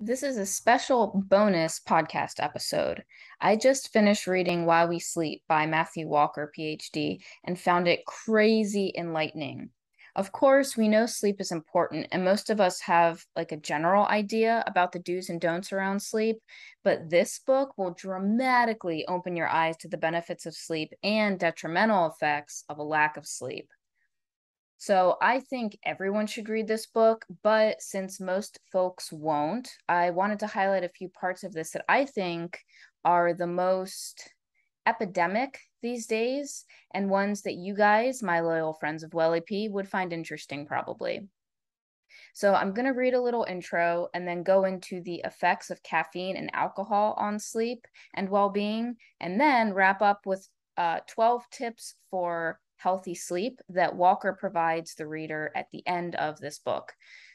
This is a special bonus podcast episode. I just finished reading Why We Sleep by Matthew Walker, PhD, and found it crazy enlightening. Of course, we know sleep is important, and most of us have like a general idea about the do's and don'ts around sleep. But this book will dramatically open your eyes to the benefits of sleep and detrimental effects of a lack of sleep. So I think everyone should read this book, but since most folks won't, I wanted to highlight a few parts of this that I think are the most epidemic these days and ones that you guys, my loyal friends of Welly P, would find interesting probably. So I'm going to read a little intro and then go into the effects of caffeine and alcohol on sleep and well-being, and then wrap up with uh, 12 tips for healthy sleep that Walker provides the reader at the end of this book.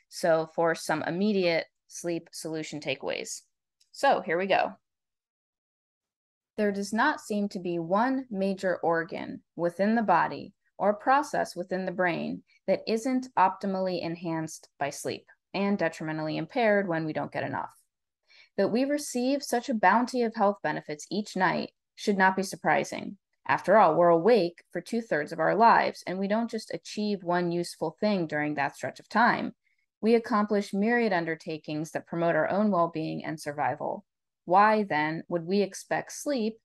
So, for some immediate sleep solution takeaways. So, here we go. There does not seem to be one major organ within the body or process within the brain that isn't optimally enhanced by sleep and detrimentally impaired when we don't get enough. That we receive such a bounty of health benefits each night should not be surprising. After all, we're awake for two thirds of our lives, and we don't just achieve one useful thing during that stretch of time. We accomplish myriad undertakings that promote our own well being and survival. Why, then, would we expect sleep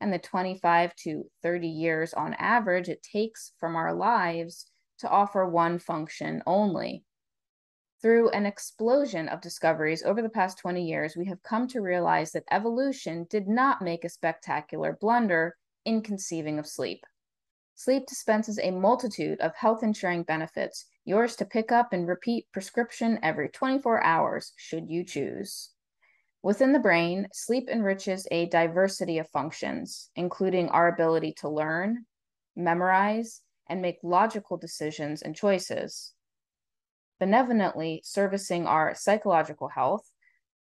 and the 25 to 30 years on average it takes from our lives to offer one function only? Through an explosion of discoveries over the past 20 years, we have come to realize that evolution did not make a spectacular blunder in conceiving of sleep. Sleep dispenses a multitude of health insuring benefits, yours to pick up and repeat prescription every 24 hours, should you choose. Within the brain, sleep enriches a diversity of functions, including our ability to learn, memorize, and make logical decisions and choices. Benevolently servicing our psychological health,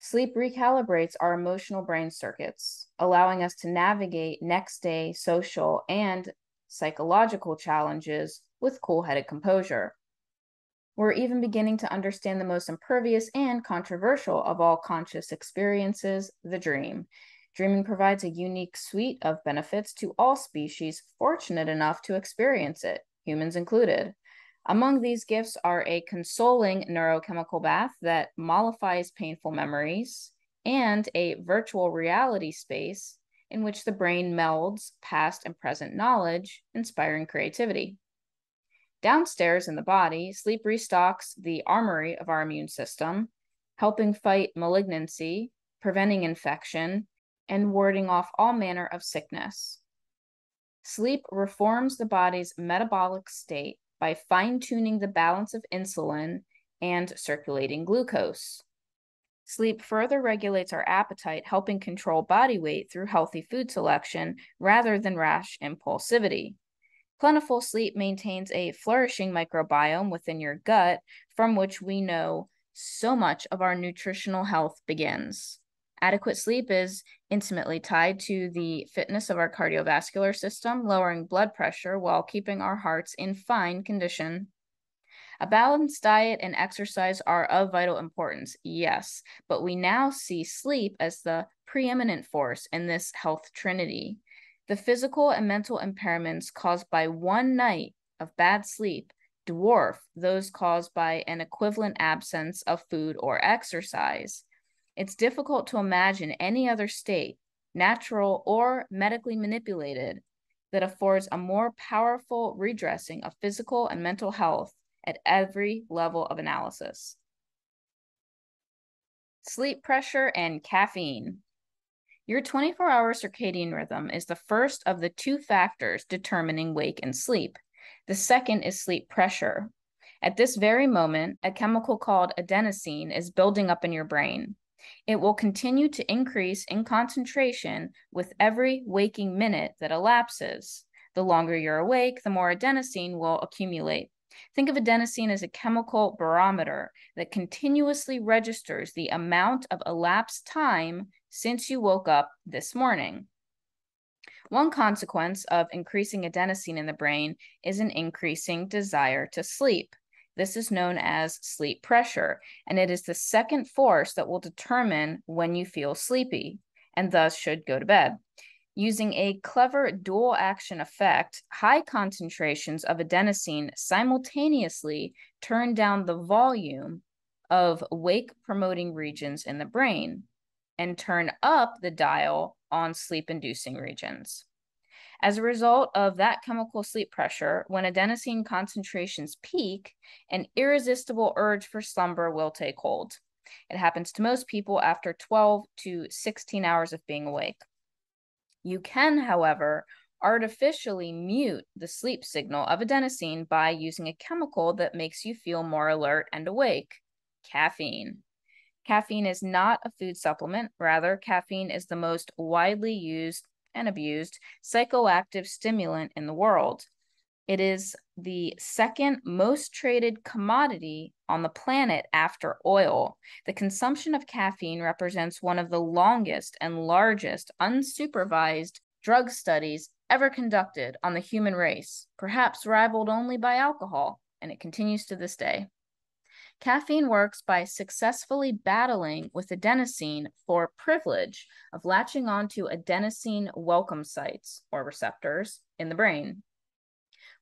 Sleep recalibrates our emotional brain circuits, allowing us to navigate next day social and psychological challenges with cool headed composure. We're even beginning to understand the most impervious and controversial of all conscious experiences the dream. Dreaming provides a unique suite of benefits to all species fortunate enough to experience it, humans included. Among these gifts are a consoling neurochemical bath that mollifies painful memories and a virtual reality space in which the brain melds past and present knowledge, inspiring creativity. Downstairs in the body, sleep restocks the armory of our immune system, helping fight malignancy, preventing infection, and warding off all manner of sickness. Sleep reforms the body's metabolic state by fine tuning the balance of insulin and circulating glucose. Sleep further regulates our appetite, helping control body weight through healthy food selection rather than rash impulsivity. Plentiful sleep maintains a flourishing microbiome within your gut, from which we know so much of our nutritional health begins. Adequate sleep is intimately tied to the fitness of our cardiovascular system, lowering blood pressure while keeping our hearts in fine condition. A balanced diet and exercise are of vital importance, yes, but we now see sleep as the preeminent force in this health trinity. The physical and mental impairments caused by one night of bad sleep dwarf those caused by an equivalent absence of food or exercise. It's difficult to imagine any other state, natural or medically manipulated, that affords a more powerful redressing of physical and mental health at every level of analysis. Sleep pressure and caffeine. Your 24 hour circadian rhythm is the first of the two factors determining wake and sleep. The second is sleep pressure. At this very moment, a chemical called adenosine is building up in your brain. It will continue to increase in concentration with every waking minute that elapses. The longer you're awake, the more adenosine will accumulate. Think of adenosine as a chemical barometer that continuously registers the amount of elapsed time since you woke up this morning. One consequence of increasing adenosine in the brain is an increasing desire to sleep. This is known as sleep pressure, and it is the second force that will determine when you feel sleepy and thus should go to bed. Using a clever dual action effect, high concentrations of adenosine simultaneously turn down the volume of wake promoting regions in the brain and turn up the dial on sleep inducing regions. As a result of that chemical sleep pressure, when adenosine concentrations peak, an irresistible urge for slumber will take hold. It happens to most people after 12 to 16 hours of being awake. You can, however, artificially mute the sleep signal of adenosine by using a chemical that makes you feel more alert and awake caffeine. Caffeine is not a food supplement. Rather, caffeine is the most widely used and abused psychoactive stimulant in the world. It is the second most traded commodity on the planet after oil. The consumption of caffeine represents one of the longest and largest unsupervised drug studies ever conducted on the human race, perhaps rivaled only by alcohol, and it continues to this day. Caffeine works by successfully battling with adenosine for privilege of latching onto adenosine welcome sites or receptors in the brain.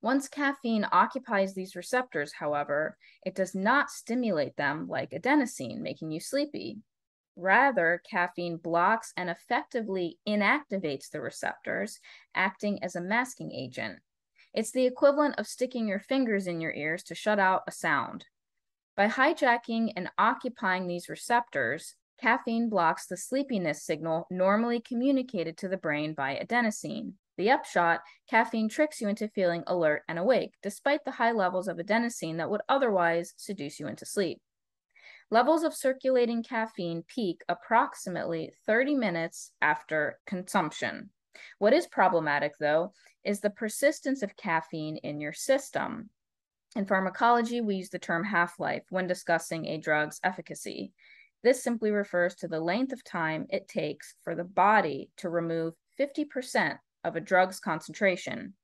Once caffeine occupies these receptors, however, it does not stimulate them like adenosine, making you sleepy. Rather, caffeine blocks and effectively inactivates the receptors, acting as a masking agent. It's the equivalent of sticking your fingers in your ears to shut out a sound. By hijacking and occupying these receptors, caffeine blocks the sleepiness signal normally communicated to the brain by adenosine. The upshot caffeine tricks you into feeling alert and awake, despite the high levels of adenosine that would otherwise seduce you into sleep. Levels of circulating caffeine peak approximately 30 minutes after consumption. What is problematic, though, is the persistence of caffeine in your system. In pharmacology, we use the term half life when discussing a drug's efficacy. This simply refers to the length of time it takes for the body to remove 50% of a drug's concentration.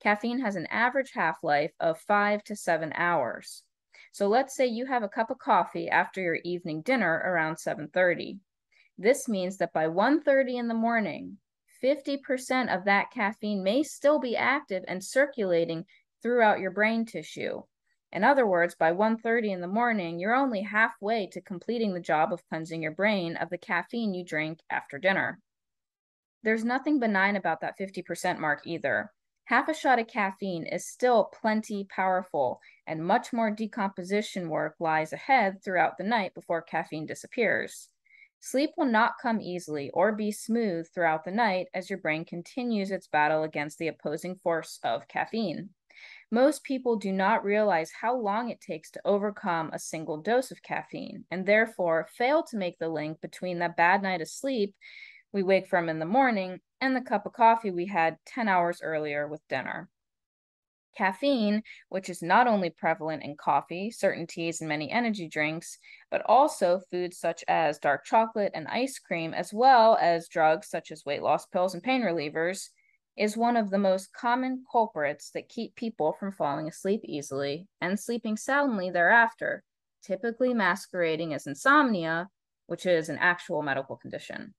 Caffeine has an average half life of five to seven hours. So let's say you have a cup of coffee after your evening dinner around 7:30. This means that by 1:30 in the morning, 50% of that caffeine may still be active and circulating throughout your brain tissue. In other words, by 1:30 in the morning, you're only halfway to completing the job of cleansing your brain of the caffeine you drink after dinner. There's nothing benign about that 50% mark either. Half a shot of caffeine is still plenty powerful, and much more decomposition work lies ahead throughout the night before caffeine disappears. Sleep will not come easily or be smooth throughout the night as your brain continues its battle against the opposing force of caffeine. Most people do not realize how long it takes to overcome a single dose of caffeine and therefore fail to make the link between that bad night of sleep we wake from in the morning and the cup of coffee we had 10 hours earlier with dinner. Caffeine, which is not only prevalent in coffee, certain teas, and many energy drinks, but also foods such as dark chocolate and ice cream, as well as drugs such as weight loss pills and pain relievers, is one of the most common culprits that keep people from falling asleep easily and sleeping soundly thereafter, typically masquerading as insomnia, which is an actual medical condition.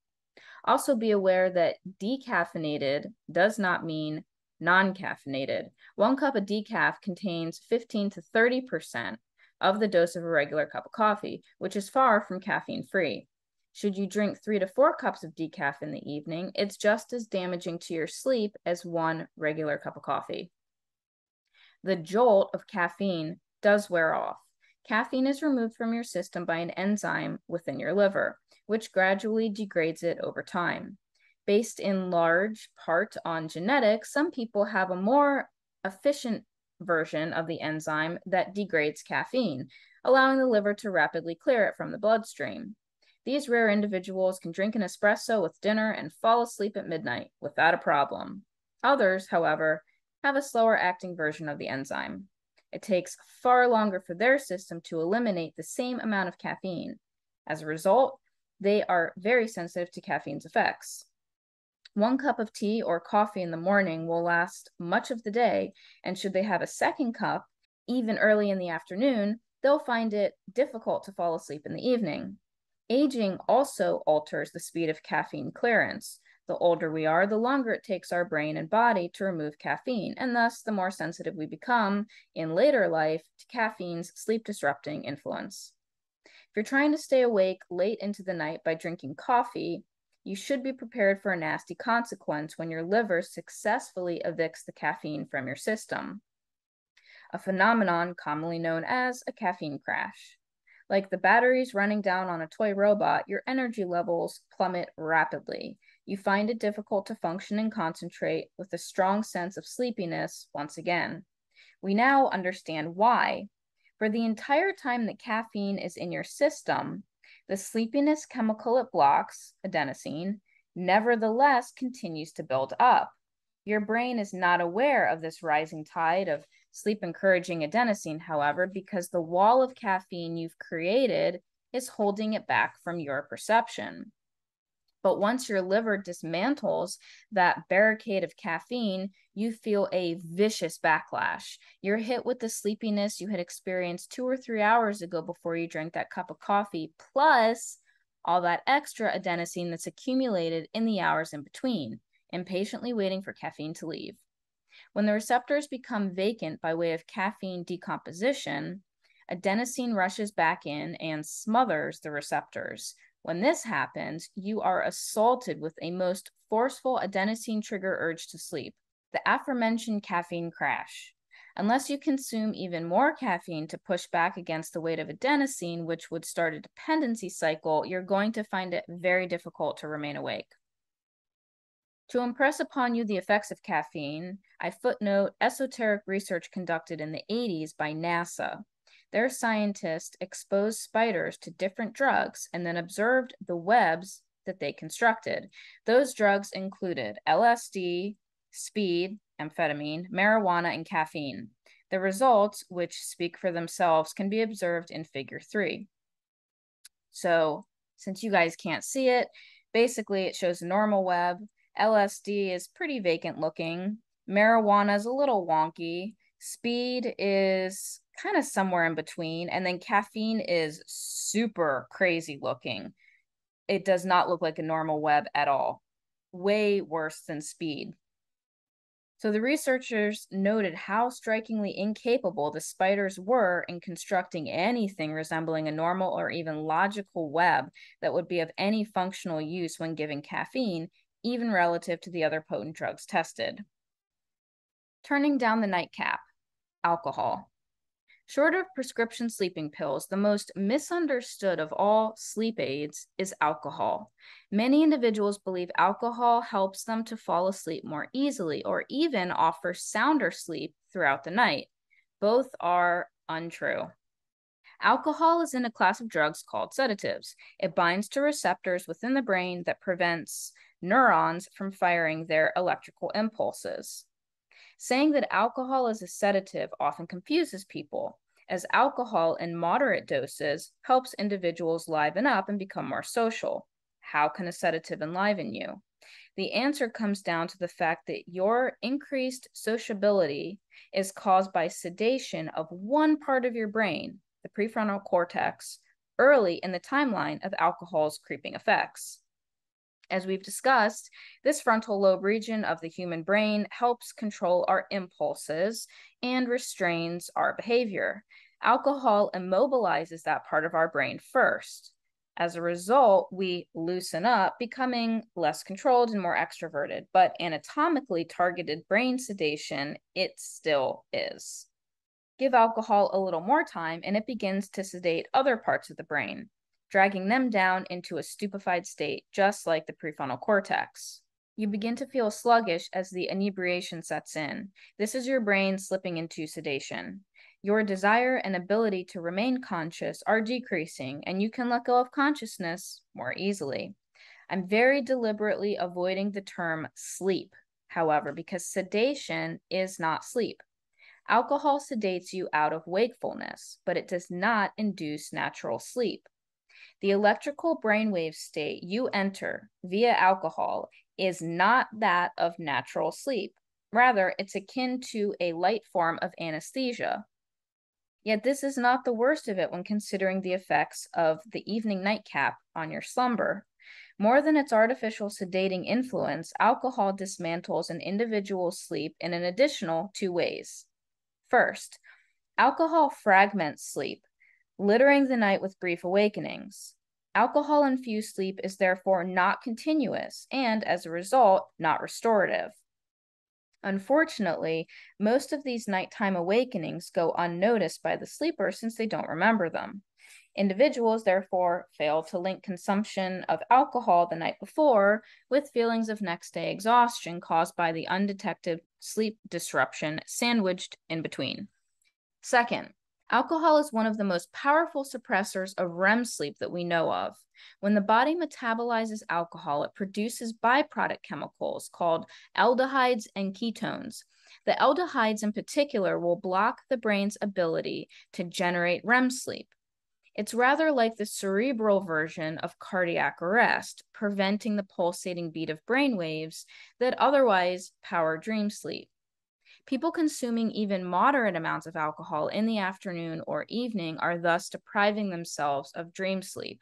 Also, be aware that decaffeinated does not mean non caffeinated. One cup of decaf contains 15 to 30% of the dose of a regular cup of coffee, which is far from caffeine free. Should you drink three to four cups of decaf in the evening, it's just as damaging to your sleep as one regular cup of coffee. The jolt of caffeine does wear off. Caffeine is removed from your system by an enzyme within your liver, which gradually degrades it over time. Based in large part on genetics, some people have a more efficient version of the enzyme that degrades caffeine, allowing the liver to rapidly clear it from the bloodstream. These rare individuals can drink an espresso with dinner and fall asleep at midnight without a problem. Others, however, have a slower acting version of the enzyme. It takes far longer for their system to eliminate the same amount of caffeine. As a result, they are very sensitive to caffeine's effects. One cup of tea or coffee in the morning will last much of the day, and should they have a second cup, Even early in the afternoon, they'll find it difficult to fall asleep in the evening. Aging also alters the speed of caffeine clearance. The older we are, the longer it takes our brain and body to remove caffeine, and thus the more sensitive we become in later life to caffeine's sleep disrupting influence. If you're trying to stay awake late into the night by drinking coffee, you should be prepared for a nasty consequence when your liver successfully evicts the caffeine from your system, a phenomenon commonly known as a caffeine crash. Like the batteries running down on a toy robot, your energy levels plummet rapidly. You find it difficult to function and concentrate with a strong sense of sleepiness once again. We now understand why, for the entire time that caffeine is in your system, the sleepiness chemical it blocks, adenosine, nevertheless continues to build up. Your brain is not aware of this rising tide of sleep encouraging adenosine, however, because the wall of caffeine you've created is holding it back from your perception. But once your liver dismantles that barricade of caffeine, you feel a vicious backlash. You're hit with the sleepiness you had experienced two or three hours ago before you drank that cup of coffee, plus all that extra adenosine that's accumulated in the hours in between, impatiently waiting for caffeine to leave. When the receptors become vacant by way of caffeine decomposition, adenosine rushes back in and smothers the receptors, when this happens, you are assaulted with a most forceful adenosine trigger urge to sleep, the aforementioned caffeine crash. Unless you consume even more caffeine to push back against the weight of adenosine, which would start a dependency cycle, you're going to find it very difficult to remain awake. To impress upon you the effects of caffeine, I footnote esoteric research conducted in the 80s by NASA their scientists exposed spiders to different drugs and then observed the webs that they constructed. Those drugs included LSD, speed, amphetamine, marijuana, and caffeine. The results, which speak for themselves, can be observed in figure three. So, since you guys can't see it, basically it shows a normal web. LSD is pretty vacant looking. Marijuana is a little wonky. Speed is kind of somewhere in between. And then caffeine is super crazy looking. It does not look like a normal web at all. Way worse than speed. So the researchers noted how strikingly incapable the spiders were in constructing anything resembling a normal or even logical web that would be of any functional use when given caffeine, even relative to the other potent drugs tested. Turning down the nightcap, alcohol. Short of prescription sleeping pills, the most misunderstood of all sleep aids is alcohol. Many individuals believe alcohol helps them to fall asleep more easily or even offers sounder sleep throughout the night. Both are untrue. Alcohol is in a class of drugs called sedatives. It binds to receptors within the brain that prevents neurons from firing their electrical impulses. Saying that alcohol is a sedative often confuses people as alcohol in moderate doses helps individuals liven up and become more social. How can a sedative enliven you? The answer comes down to the fact that your increased sociability is caused by sedation of one part of your brain, the prefrontal cortex, early in the timeline of alcohol's creeping effects. As we've discussed, this frontal lobe region of the human brain helps control our impulses and restrains our behavior. Alcohol immobilizes that part of our brain first. As a result, we loosen up, becoming less controlled and more extroverted. But anatomically targeted brain sedation, it still is. Give alcohol a little more time, and it begins to sedate other parts of the brain, dragging them down into a stupefied state, just like the prefrontal cortex. You begin to feel sluggish as the inebriation sets in. This is your brain slipping into sedation your desire and ability to remain conscious are decreasing, and you can let go of consciousness more easily. I'm very deliberately avoiding the term sleep, however, because sedation is not sleep. Alcohol sedates you out of wakefulness, but it does not induce natural sleep. The electrical brainwave state you enter via alcohol is not that of natural sleep. Rather, it's akin to a light form of anesthesia, Yet this is not the worst of it when considering the effects of the evening nightcap on your slumber. More than its artificial sedating influence, alcohol dismantles an individual's sleep in an additional two ways. First, alcohol fragments sleep, littering the night with brief awakenings. Alcohol infused sleep is therefore not continuous and, as a result, not restorative. Unfortunately, most of these nighttime awakenings go unnoticed by the sleeper since they don't remember them. Individuals, therefore, fail to link consumption of alcohol the night before with feelings of next day exhaustion caused by the undetected sleep disruption sandwiched in between. Second, alcohol is one of the most powerful suppressors of REM sleep that we know of. When the body metabolizes alcohol, it produces byproduct chemicals called aldehydes and ketones. The aldehydes, in particular, will block the brain's ability to generate REM sleep. It's rather like the cerebral version of cardiac arrest, preventing the pulsating beat of brain waves that otherwise power dream sleep. People consuming even moderate amounts of alcohol in the afternoon or evening are thus depriving themselves of dream sleep.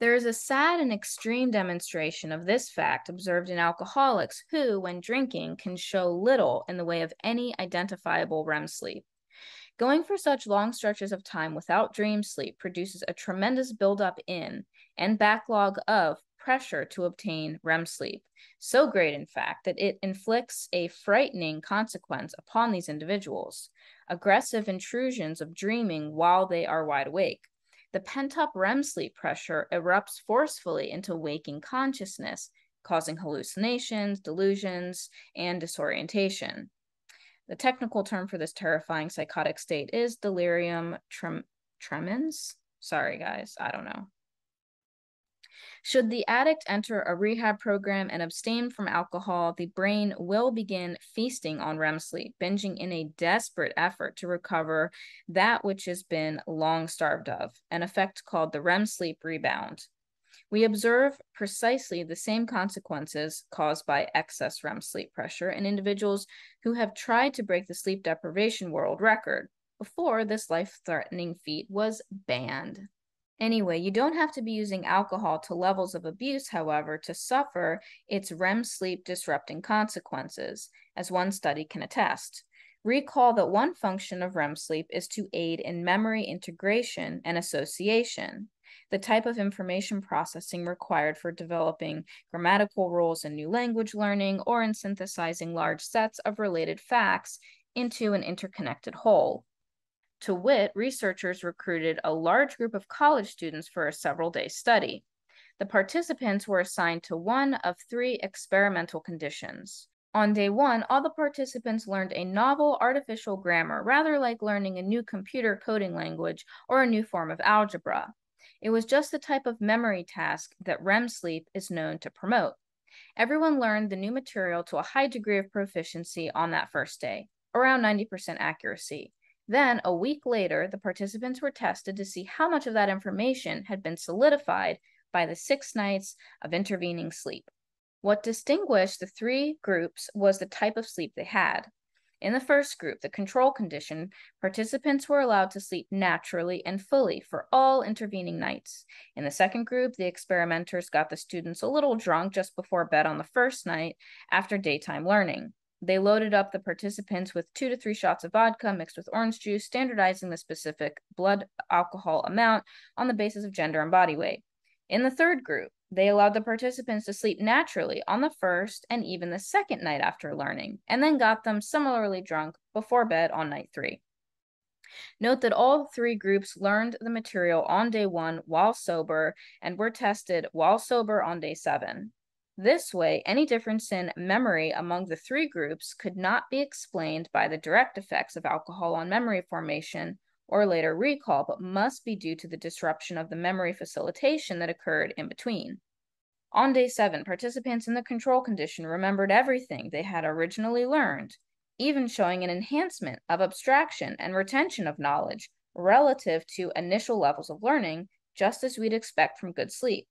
There is a sad and extreme demonstration of this fact observed in alcoholics who, when drinking, can show little in the way of any identifiable REM sleep. Going for such long stretches of time without dream sleep produces a tremendous buildup in and backlog of pressure to obtain REM sleep. So great, in fact, that it inflicts a frightening consequence upon these individuals aggressive intrusions of dreaming while they are wide awake the pent up REM sleep pressure erupts forcefully into waking consciousness, causing hallucinations, delusions, and disorientation. The technical term for this terrifying psychotic state is delirium trem- tremens. Sorry, guys, I don't know. Should the addict enter a rehab program and abstain from alcohol, the brain will begin feasting on REM sleep, binging in a desperate effort to recover that which has been long starved of, an effect called the REM sleep rebound. We observe precisely the same consequences caused by excess REM sleep pressure in individuals who have tried to break the sleep deprivation world record before this life threatening feat was banned. Anyway, you don't have to be using alcohol to levels of abuse, however, to suffer its REM sleep disrupting consequences, as one study can attest. Recall that one function of REM sleep is to aid in memory integration and association, the type of information processing required for developing grammatical rules in new language learning or in synthesizing large sets of related facts into an interconnected whole. To wit, researchers recruited a large group of college students for a several day study. The participants were assigned to one of three experimental conditions. On day one, all the participants learned a novel artificial grammar, rather like learning a new computer coding language or a new form of algebra. It was just the type of memory task that REM sleep is known to promote. Everyone learned the new material to a high degree of proficiency on that first day, around 90% accuracy. Then, a week later, the participants were tested to see how much of that information had been solidified by the six nights of intervening sleep. What distinguished the three groups was the type of sleep they had. In the first group, the control condition, participants were allowed to sleep naturally and fully for all intervening nights. In the second group, the experimenters got the students a little drunk just before bed on the first night after daytime learning. They loaded up the participants with two to three shots of vodka mixed with orange juice, standardizing the specific blood alcohol amount on the basis of gender and body weight. In the third group, they allowed the participants to sleep naturally on the first and even the second night after learning, and then got them similarly drunk before bed on night three. Note that all three groups learned the material on day one while sober and were tested while sober on day seven. This way, any difference in memory among the three groups could not be explained by the direct effects of alcohol on memory formation or later recall, but must be due to the disruption of the memory facilitation that occurred in between. On day seven, participants in the control condition remembered everything they had originally learned, even showing an enhancement of abstraction and retention of knowledge relative to initial levels of learning, just as we'd expect from good sleep.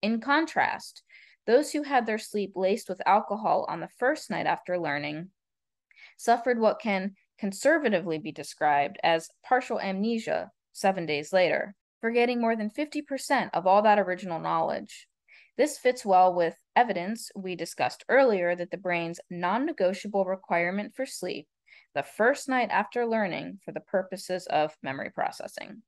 In contrast, those who had their sleep laced with alcohol on the first night after learning suffered what can conservatively be described as partial amnesia seven days later, forgetting more than 50% of all that original knowledge. This fits well with evidence we discussed earlier that the brain's non negotiable requirement for sleep, the first night after learning for the purposes of memory processing.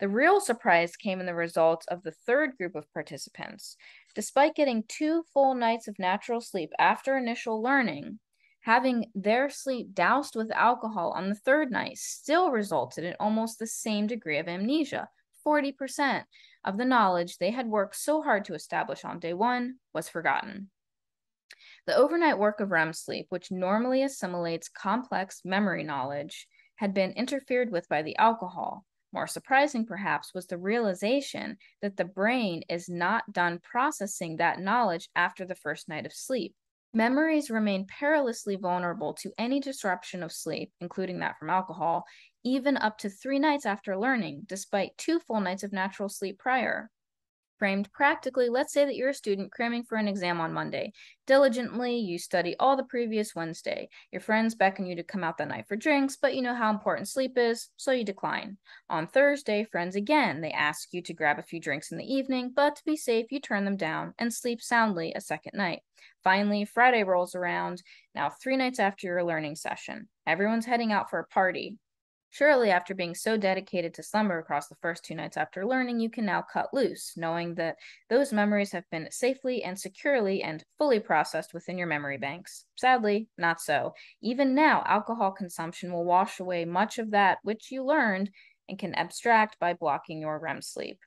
The real surprise came in the results of the third group of participants. Despite getting two full nights of natural sleep after initial learning, having their sleep doused with alcohol on the third night still resulted in almost the same degree of amnesia 40% of the knowledge they had worked so hard to establish on day one was forgotten. The overnight work of REM sleep, which normally assimilates complex memory knowledge, had been interfered with by the alcohol, more surprising, perhaps, was the realization that the brain is not done processing that knowledge after the first night of sleep. Memories remain perilously vulnerable to any disruption of sleep, including that from alcohol, even up to three nights after learning, despite two full nights of natural sleep prior. Framed practically, let's say that you're a student cramming for an exam on Monday. Diligently, you study all the previous Wednesday. Your friends beckon you to come out that night for drinks, but you know how important sleep is, so you decline. On Thursday, friends again, they ask you to grab a few drinks in the evening, but to be safe, you turn them down and sleep soundly a second night. Finally, Friday rolls around, now three nights after your learning session. Everyone's heading out for a party. Surely, after being so dedicated to slumber across the first two nights after learning, you can now cut loose, knowing that those memories have been safely and securely and fully processed within your memory banks. Sadly, not so. Even now, alcohol consumption will wash away much of that which you learned and can abstract by blocking your REM sleep.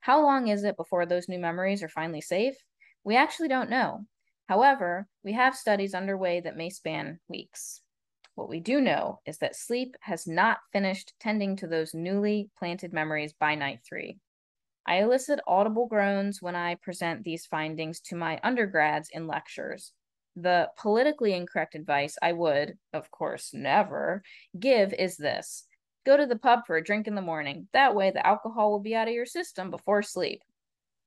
How long is it before those new memories are finally safe? We actually don't know. However, we have studies underway that may span weeks. What we do know is that sleep has not finished tending to those newly planted memories by night three. I elicit audible groans when I present these findings to my undergrads in lectures. The politically incorrect advice I would, of course, never give is this go to the pub for a drink in the morning. That way, the alcohol will be out of your system before sleep.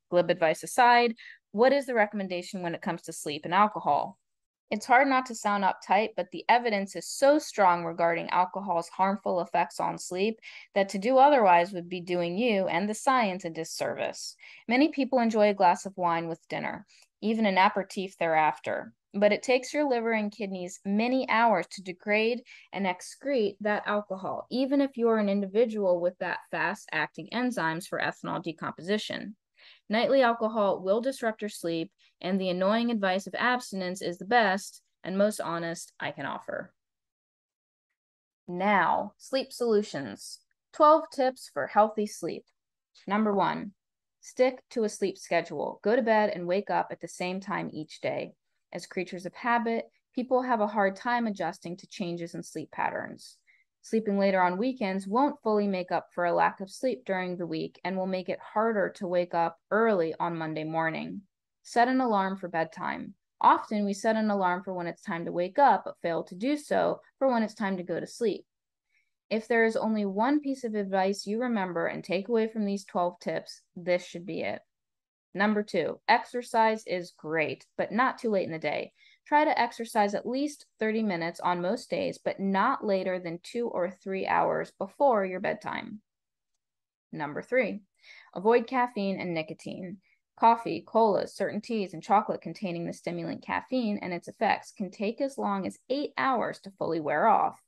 Glib advice aside, what is the recommendation when it comes to sleep and alcohol? It's hard not to sound uptight, but the evidence is so strong regarding alcohol's harmful effects on sleep that to do otherwise would be doing you and the science a disservice. Many people enjoy a glass of wine with dinner, even an aperitif thereafter, but it takes your liver and kidneys many hours to degrade and excrete that alcohol, even if you're an individual with that fast acting enzymes for ethanol decomposition. Nightly alcohol will disrupt your sleep, and the annoying advice of abstinence is the best and most honest I can offer. Now, sleep solutions 12 tips for healthy sleep. Number one, stick to a sleep schedule. Go to bed and wake up at the same time each day. As creatures of habit, people have a hard time adjusting to changes in sleep patterns. Sleeping later on weekends won't fully make up for a lack of sleep during the week and will make it harder to wake up early on Monday morning. Set an alarm for bedtime. Often we set an alarm for when it's time to wake up, but fail to do so for when it's time to go to sleep. If there is only one piece of advice you remember and take away from these 12 tips, this should be it. Number two, exercise is great, but not too late in the day. Try to exercise at least 30 minutes on most days, but not later than two or three hours before your bedtime. Number three, avoid caffeine and nicotine. Coffee, colas, certain teas, and chocolate containing the stimulant caffeine and its effects can take as long as eight hours to fully wear off.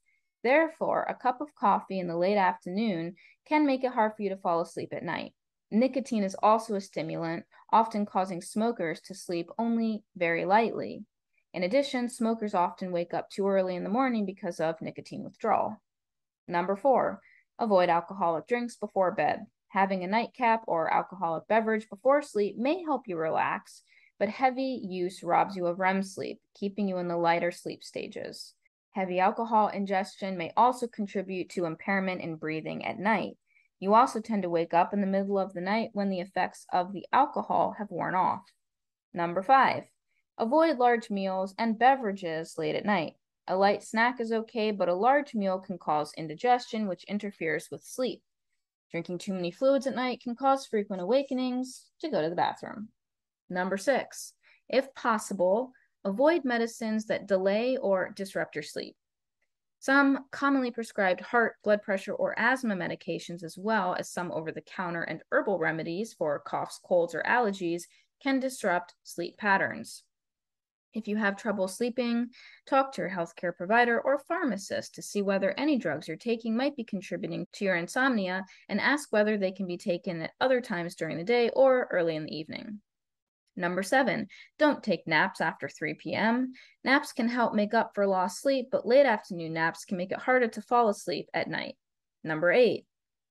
Therefore, a cup of coffee in the late afternoon can make it hard for you to fall asleep at night. Nicotine is also a stimulant, often causing smokers to sleep only very lightly. In addition, smokers often wake up too early in the morning because of nicotine withdrawal. Number four, avoid alcoholic drinks before bed. Having a nightcap or alcoholic beverage before sleep may help you relax, but heavy use robs you of REM sleep, keeping you in the lighter sleep stages. Heavy alcohol ingestion may also contribute to impairment in breathing at night. You also tend to wake up in the middle of the night when the effects of the alcohol have worn off. Number five, Avoid large meals and beverages late at night. A light snack is okay, but a large meal can cause indigestion, which interferes with sleep. Drinking too many fluids at night can cause frequent awakenings to go to the bathroom. Number six, if possible, avoid medicines that delay or disrupt your sleep. Some commonly prescribed heart, blood pressure, or asthma medications, as well as some over the counter and herbal remedies for coughs, colds, or allergies, can disrupt sleep patterns. If you have trouble sleeping, talk to your healthcare provider or pharmacist to see whether any drugs you're taking might be contributing to your insomnia and ask whether they can be taken at other times during the day or early in the evening. Number seven, don't take naps after 3 p.m. Naps can help make up for lost sleep, but late afternoon naps can make it harder to fall asleep at night. Number eight,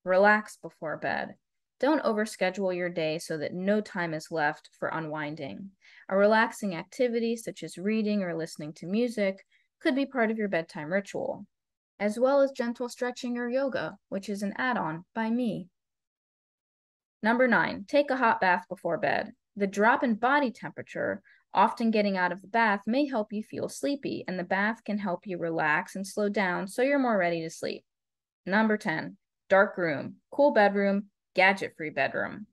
relax before bed. Don't overschedule your day so that no time is left for unwinding. A relaxing activity, such as reading or listening to music, could be part of your bedtime ritual, as well as gentle stretching or yoga, which is an add on by me. Number nine, take a hot bath before bed. The drop in body temperature, often getting out of the bath, may help you feel sleepy, and the bath can help you relax and slow down so you're more ready to sleep. Number 10, dark room, cool bedroom, gadget free bedroom.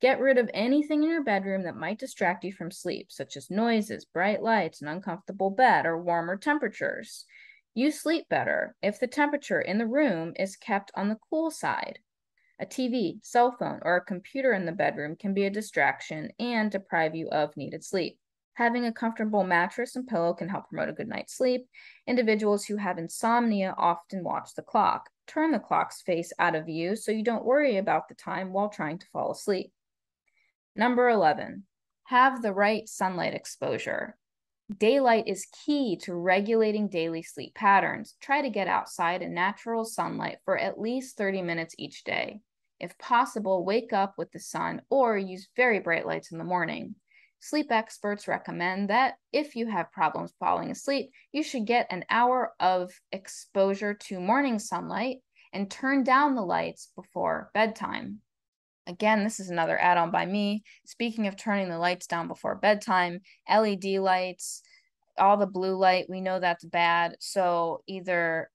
Get rid of anything in your bedroom that might distract you from sleep, such as noises, bright lights, an uncomfortable bed, or warmer temperatures. You sleep better if the temperature in the room is kept on the cool side. A TV, cell phone, or a computer in the bedroom can be a distraction and deprive you of needed sleep. Having a comfortable mattress and pillow can help promote a good night's sleep. Individuals who have insomnia often watch the clock. Turn the clock's face out of view so you don't worry about the time while trying to fall asleep. Number 11, have the right sunlight exposure. Daylight is key to regulating daily sleep patterns. Try to get outside in natural sunlight for at least 30 minutes each day. If possible, wake up with the sun or use very bright lights in the morning. Sleep experts recommend that if you have problems falling asleep, you should get an hour of exposure to morning sunlight and turn down the lights before bedtime. Again, this is another add on by me. Speaking of turning the lights down before bedtime, LED lights, all the blue light, we know that's bad. So either,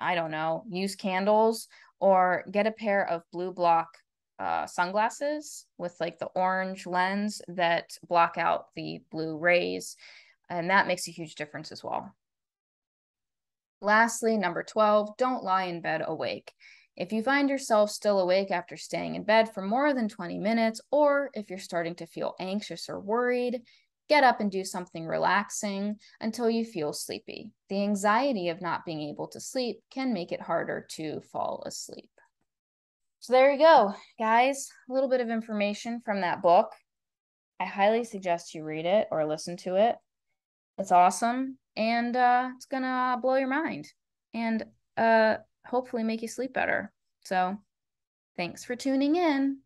I don't know, use candles or get a pair of blue block uh, sunglasses with like the orange lens that block out the blue rays. And that makes a huge difference as well. Lastly, number 12, don't lie in bed awake. If you find yourself still awake after staying in bed for more than 20 minutes, or if you're starting to feel anxious or worried, Get up and do something relaxing until you feel sleepy. The anxiety of not being able to sleep can make it harder to fall asleep. So, there you go, guys. A little bit of information from that book. I highly suggest you read it or listen to it. It's awesome and uh, it's going to blow your mind and uh, hopefully make you sleep better. So, thanks for tuning in.